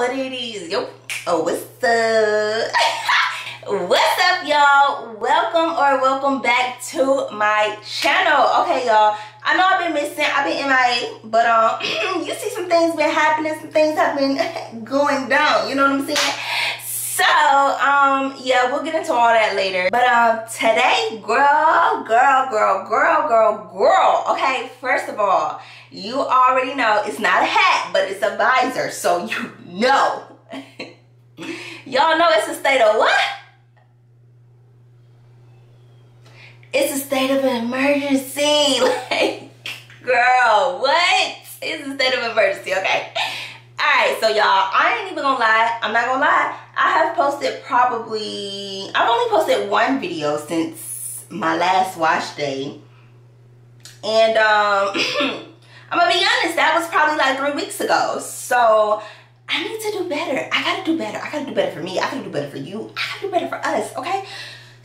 what it is. Yo, oh, what's up? what's up, y'all? Welcome or welcome back to my channel. Okay, y'all. I know I've been missing. I've been MIA, but um, you see some things been happening. Some things have been going down. You know what I'm saying? So, um, yeah, we'll get into all that later. But um, today, girl, girl, girl, girl, girl, girl. Okay, first of all, you already know it's not a hat, but it's a visor. So you know. Y'all know it's a state of what? It's a state of emergency. Like, girl, what? It's a state of emergency, okay. Alright, so y'all, I ain't even gonna lie. I'm not gonna lie. I have posted probably, I've only posted one video since my last wash day. And um, I'm gonna be honest, that was probably like three weeks ago. So I need to do better. I gotta do better. I gotta do better for me. I gotta do better for you. I gotta do better for us, okay?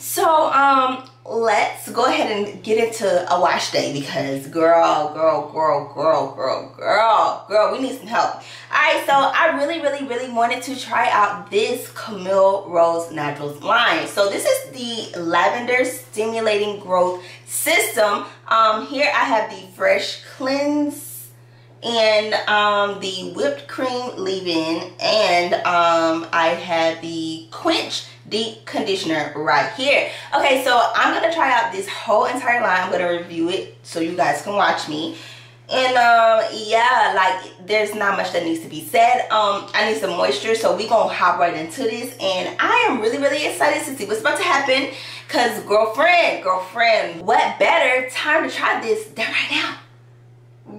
So um, let's go ahead and get into a wash day because girl, girl, girl, girl, girl, girl, girl, we need some help. All right, so I really, really, really wanted to try out this Camille Rose Naturals line. So this is the Lavender Stimulating Growth System. Um, here I have the Fresh Cleanse and um, the whipped cream leave-in and um, I have the Quench deep conditioner right here. Okay so i'm gonna try out this whole entire line. I'm gonna review it so you guys can watch me. And um yeah like there's not much that needs to be said. Um i need some moisture so we gonna hop right into this. And i am really really excited to see what's about to happen. Because girlfriend girlfriend what better time to try this than right now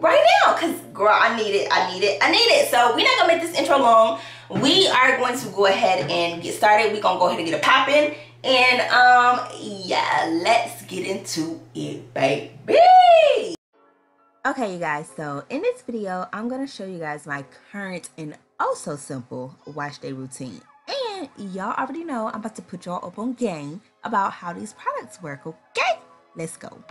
right now because girl i need it i need it i need it. So we're not gonna make this intro long. We are going to go ahead and get started. We're gonna go ahead and get it popping and um yeah let's get into it baby. Okay you guys so in this video i'm gonna show you guys my current and also simple wash day routine. And y'all already know i'm about to put y'all up on game about how these products work okay? Let's go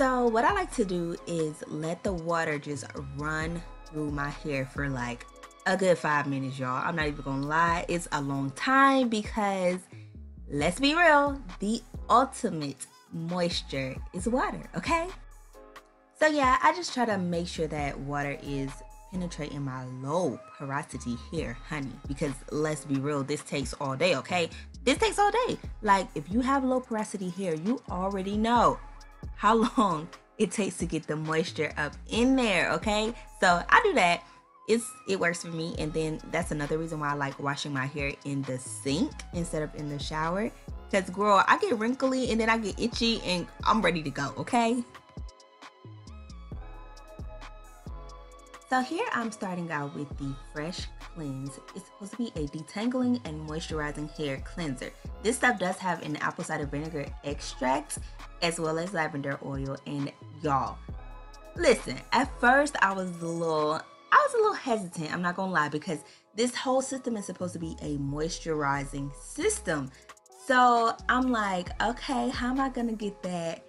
So what I like to do is let the water just run through my hair for like a good five minutes, y'all. I'm not even gonna lie, it's a long time because let's be real, the ultimate moisture is water, okay? So yeah, I just try to make sure that water is penetrating my low porosity hair, honey, because let's be real, this takes all day, okay? This takes all day. Like if you have low porosity hair, you already know how long it takes to get the moisture up in there, okay? So I do that. It's it works for me and then that's another reason why I like washing my hair in the sink instead of in the shower. Cause girl, I get wrinkly and then I get itchy and I'm ready to go, okay? So here I'm starting out with the Fresh Cleanse. It's supposed to be a detangling and moisturizing hair cleanser. This stuff does have an apple cider vinegar extract as well as lavender oil and y'all listen at first i was a little i was a little hesitant i'm not gonna lie because this whole system is supposed to be a moisturizing system so i'm like okay how am i gonna get that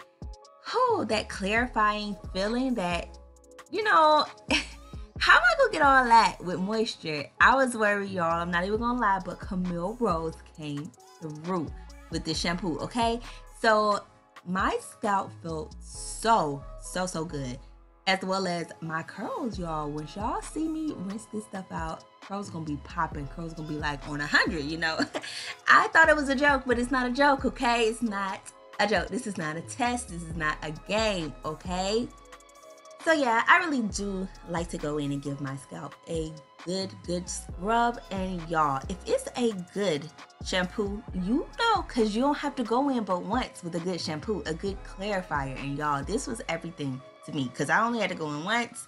oh that clarifying feeling that you know get all that with moisture i was worried y'all i'm not even gonna lie but camille rose came through with the shampoo okay so my scalp felt so, so, so good. As well as my curls, y'all. When y'all see me rinse this stuff out, curls gonna be popping. Curls gonna be like on a hundred, you know. I thought it was a joke, but it's not a joke, okay? It's not a joke. This is not a test. This is not a game, okay? So yeah, I really do like to go in and give my scalp a good, good scrub. And y'all, if it's a good shampoo, you know, because you don't have to go in but once with a good shampoo, a good clarifier. And y'all, this was everything to me because I only had to go in once.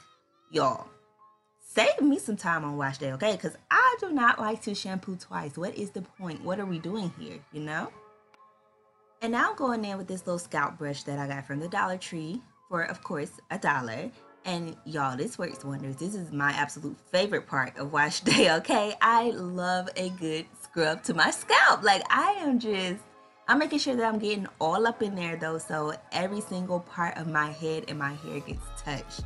Y'all, save me some time on wash day, okay? Because I do not like to shampoo twice. What is the point? What are we doing here, you know? And now I'm going in with this little scalp brush that I got from the Dollar Tree for, of course, a dollar. And y'all, this works wonders. This is my absolute favorite part of wash day, okay? I love a good scrub to my scalp. Like, I am just I'm making sure that I'm getting all up in there though, so every single part of my head and my hair gets touched.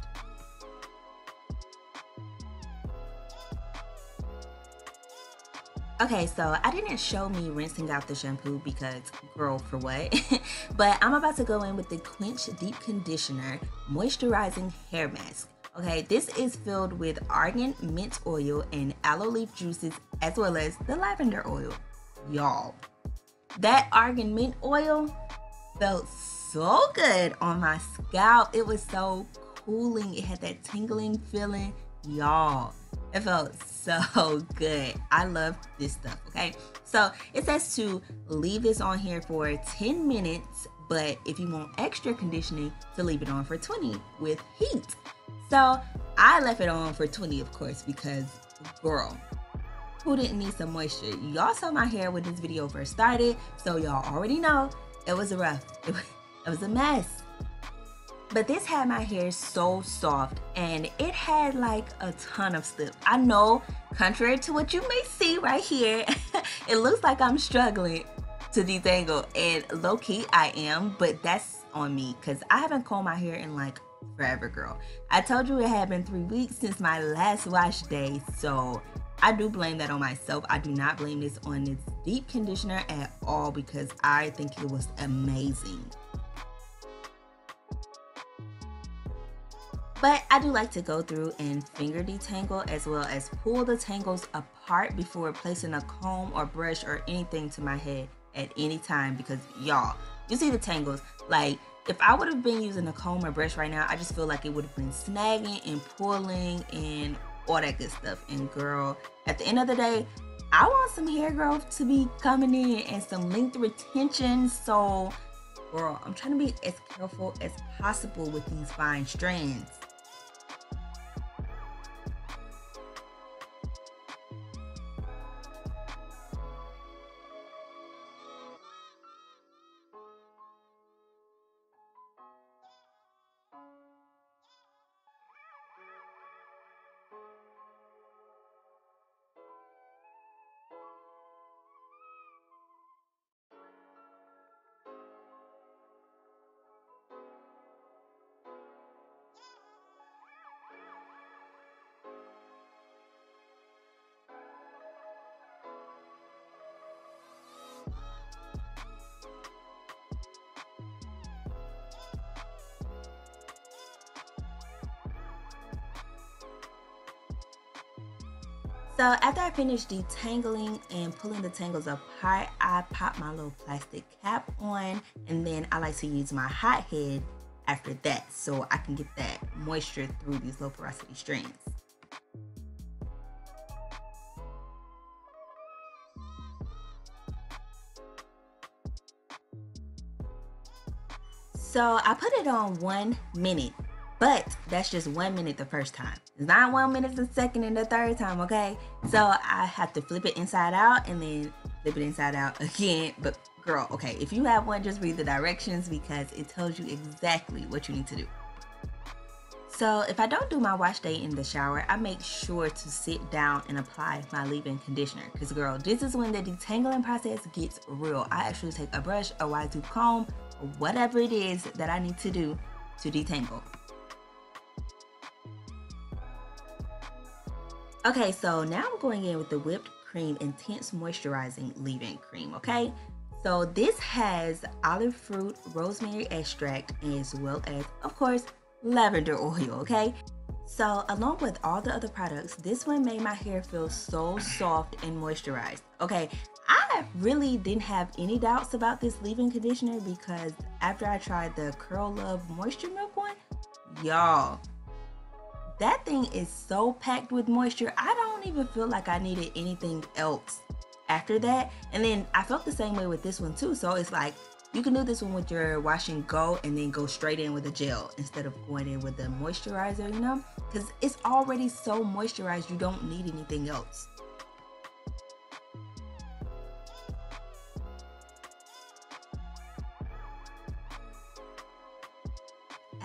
Okay, so I didn't show me rinsing out the shampoo because girl, for what? but I'm about to go in with the Quench Deep Conditioner Moisturizing Hair Mask. Okay, this is filled with argan mint oil and aloe leaf juices as well as the lavender oil. Y'all, that argan mint oil felt so good on my scalp. It was so cooling. It had that tingling feeling. Y'all, it felt so good. I love this stuff, okay? So it says to leave this on here for 10 minutes, but if you want extra conditioning, to leave it on for 20 with heat. So I left it on for 20, of course, because girl, who didn't need some moisture? Y'all saw my hair when this video first started, so y'all already know it was rough. It was, it was a mess. But this had my hair so soft and it had like a ton of slip. I know, contrary to what you may see right here, it looks like I'm struggling to detangle and low key I am, but that's on me because I haven't combed my hair in like forever, girl. I told you it had been three weeks since my last wash day, so I do blame that on myself. I do not blame this on this deep conditioner at all because I think it was amazing. But I do like to go through and finger detangle as well as pull the tangles apart before placing a comb or brush or anything to my head at any time because y'all, you see the tangles. Like if I would have been using a comb or brush right now, I just feel like it would have been snagging and pulling and all that good stuff. And girl, at the end of the day, I want some hair growth to be coming in and some length retention. So, girl, I'm trying to be as careful as possible with these fine strands. So after I finish detangling and pulling the tangles apart, I pop my little plastic cap on and then I like to use my hot head after that so I can get that moisture through these low porosity strands. So I put it on one minute but that's just one minute the first time. It's not one minute the second and the third time, okay? So I have to flip it inside out and then flip it inside out again. But girl, okay, if you have one, just read the directions because it tells you exactly what you need to do. So if I don't do my wash day in the shower, I make sure to sit down and apply my leave-in conditioner. Because girl, this is when the detangling process gets real. I actually take a brush, a wide tooth comb, whatever it is that I need to do to detangle. Okay, so now I'm going in with the Whipped Cream Intense Moisturizing Leave-In Cream, okay? So this has olive fruit, rosemary extract, as well as, of course, lavender oil, okay? So along with all the other products, this one made my hair feel so soft and moisturized. Okay, I really didn't have any doubts about this leave-in conditioner because after I tried the Curl Love Moisture Milk one, y'all, that thing is so packed with moisture. I don't even feel like I needed anything else after that. And then I felt the same way with this one too. So it's like you can do this one with your wash and go and then go straight in with a gel instead of going in with the moisturizer, you know? Because it's already so moisturized, you don't need anything else.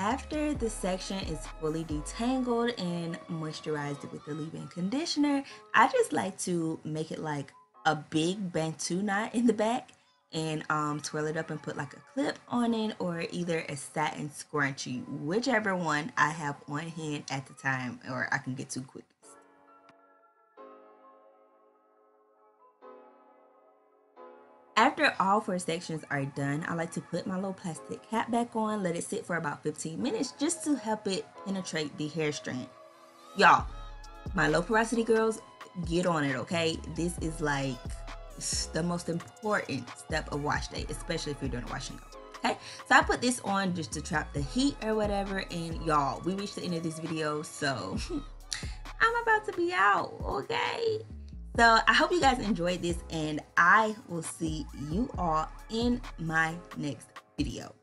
After the section is fully detangled and moisturized with the leave-in conditioner, I just like to make it like a big bantu knot in the back and um, twirl it up and put like a clip on it or either a satin scrunchie, whichever one I have on hand at the time or I can get to quickest. After all four sections are done, I like to put my little plastic cap back on, let it sit for about 15 minutes just to help it penetrate the hair strand. Y'all, my low porosity girls, get on it, okay? This is like the most important step of wash day, especially if you're doing a wash and go. Okay, so I put this on just to trap the heat or whatever. And y'all, we reached the end of this video, so I'm about to be out. Okay, so I hope you guys enjoyed this, and I will see you all in my next video.